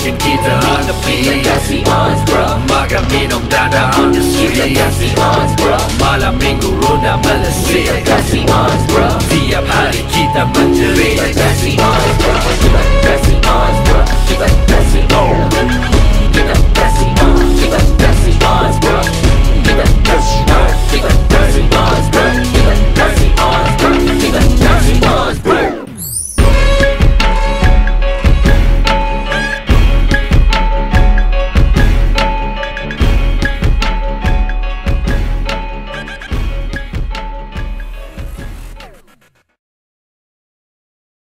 makin kita hadapi Legasi Ons bro. Makan minum dada on the street. Legasi Ons bro. Malam minggu runa melesi Legasi Ons bro. Tiap hari kita melesi